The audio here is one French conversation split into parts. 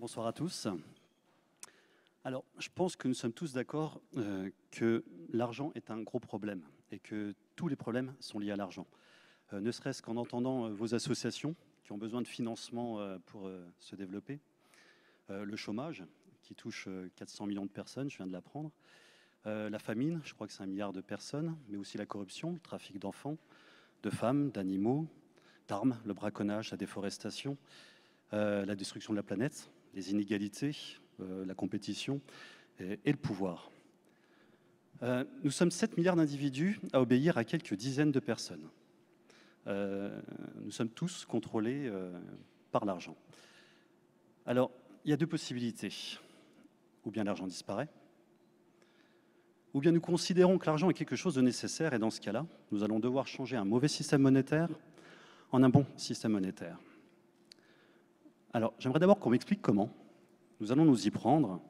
Bonsoir à tous. Alors, je pense que nous sommes tous d'accord euh, que l'argent est un gros problème et que tous les problèmes sont liés à l'argent. Euh, ne serait-ce qu'en entendant euh, vos associations qui ont besoin de financement pour se développer, le chômage qui touche 400 millions de personnes, je viens de l'apprendre, la famine, je crois que c'est un milliard de personnes, mais aussi la corruption, le trafic d'enfants, de femmes, d'animaux, d'armes, le braconnage, la déforestation, la destruction de la planète, les inégalités, euh, la compétition et, le pouvoir. Euh, nous sommes 7 milliards d'individus à obéir à quelques dizaines de personnes. Euh, nous sommes tous contrôlés par l'argent. Alors, il y a deux possibilités. Ou bien l'argent disparaît, ou bien nous considérons que l'argent est quelque chose de nécessaire, et dans ce cas-là, nous allons devoir changer un mauvais système monétaire en un bon système monétaire. Alors, j'aimerais d'abord qu'on m'explique comment nous allons nous y prendre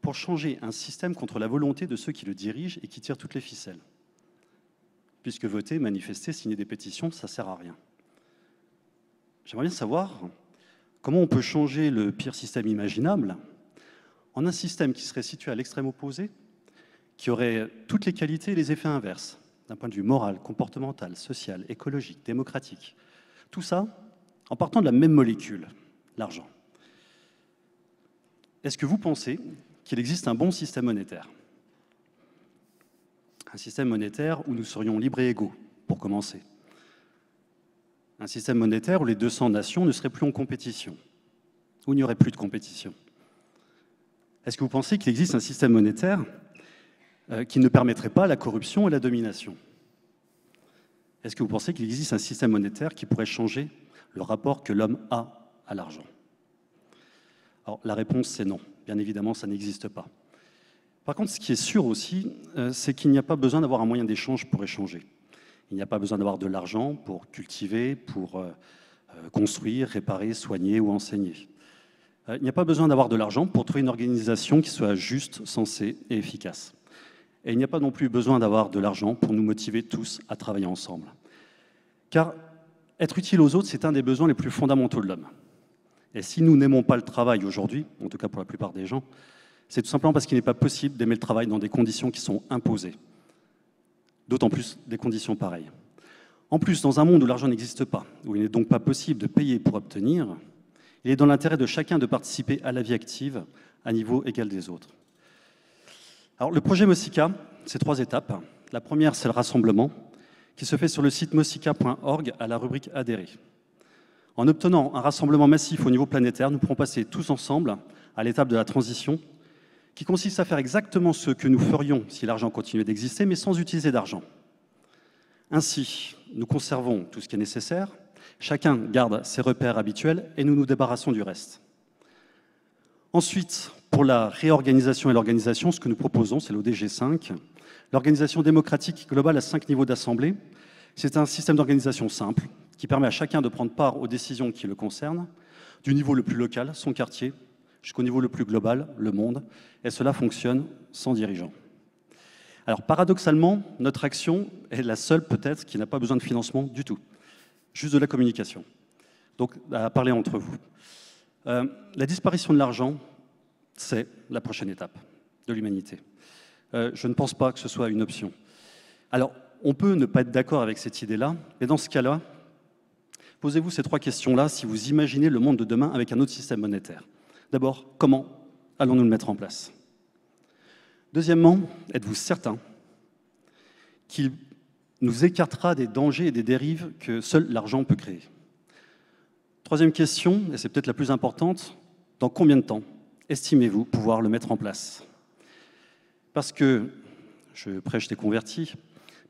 pour changer un système contre la volonté de ceux qui le dirigent et qui tirent toutes les ficelles. Puisque voter, manifester, signer des pétitions, ça ne sert à rien. J'aimerais bien savoir comment on peut changer le pire système imaginable en un système qui serait situé à l'extrême opposé, qui aurait toutes les qualités et les effets inverses, d'un point de vue moral, comportemental, social, écologique, démocratique. Tout ça en partant de la même molécule, l'argent. Est-ce que vous pensez qu'il existe un bon système monétaire? Un système monétaire où nous serions libres et égaux, pour commencer. Un système monétaire où les 200 nations ne seraient plus en compétition, où il n'y aurait plus de compétition. Est-ce que vous pensez qu'il existe un système monétaire euh, qui ne permettrait pas la corruption et la domination? Est-ce que vous pensez qu'il existe un système monétaire qui pourrait changer le rapport que l'homme a l'argent alors, la réponse, c'est non. Bien évidemment, ça n'existe pas. Par contre, ce qui est sûr aussi, euh, c'est qu'il n'y a pas besoin d'avoir un moyen d'échange pour échanger. Il n'y a pas besoin d'avoir de l'argent pour cultiver, pour euh, euh, construire, réparer, soigner ou enseigner. Il n'y a pas besoin d'avoir de l'argent pour trouver une organisation qui soit juste, sensée et efficace. Et il n'y a pas non plus besoin d'avoir de l'argent pour nous motiver tous à travailler ensemble. Car être utile aux autres, c'est un des besoins les plus fondamentaux de l'homme. Et si nous n'aimons pas le travail aujourd'hui, en tout cas pour la plupart des gens, c'est tout simplement parce qu'il n'est pas possible d'aimer le travail dans des conditions qui sont imposées. D'autant plus des conditions pareilles. En plus, dans un monde où l'argent n'existe pas, où il n'est donc pas possible de payer pour obtenir, il est dans l'intérêt de chacun de participer à la vie active à niveau égal des autres. Alors, le projet Mosica, c'est trois étapes. La première, c'est le rassemblement, qui se fait sur le site mosica.org à la rubrique Adhérer. En obtenant un rassemblement massif au niveau planétaire, nous pourrons passer tous ensemble à l'étape de la transition, qui consiste à faire exactement ce que nous ferions si l'argent continuait d'exister, mais sans utiliser d'argent. Ainsi, nous conservons tout ce qui est nécessaire, chacun garde ses repères habituels et nous nous débarrassons du reste. Ensuite, pour la réorganisation et l'organisation, ce que nous proposons, c'est l'ODG 5, l'organisation démocratique globale à cinq niveaux d'assemblée. C'est un système d'organisation simple, qui permet à chacun de prendre part aux décisions qui le concernent, du niveau le plus local, son quartier, jusqu'au niveau le plus global, le monde, et cela fonctionne sans dirigeant. Alors paradoxalement, notre action est la seule peut-être qui n'a pas besoin de financement du tout, juste de la communication. Donc à parler entre vous. Euh, la disparition de l'argent, c'est la prochaine étape de l'humanité. Euh, je ne pense pas que ce soit une option. Alors, on peut ne pas être d'accord avec cette idée-là, mais dans ce cas-là, Posez-vous ces trois questions-là si vous imaginez le monde de demain avec un autre système monétaire. D'abord, comment allons-nous le mettre en place? Deuxièmement, êtes-vous certain qu'il nous écartera des dangers et des dérives que seul l'argent peut créer? Troisième question, et c'est peut-être la plus importante, dans combien de temps estimez-vous pouvoir le mettre en place? Parce que, je prêche des convertis,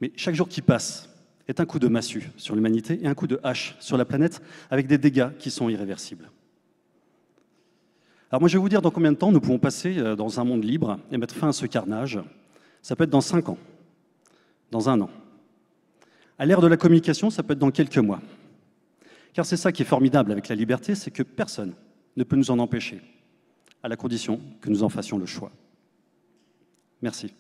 mais chaque jour qui passe, est un coup de massue sur l'humanité et un coup de hache sur la planète avec des dégâts qui sont irréversibles. Alors moi je vais vous dire dans combien de temps nous pouvons passer euh, dans un monde libre et mettre fin à ce carnage. Ça peut être dans cinq ans, dans un an. À l'ère de la communication, ça peut être dans quelques mois. Car c'est ça qui est formidable avec la liberté, c'est que personne ne peut nous en empêcher, à la condition que nous en fassions le choix. Merci.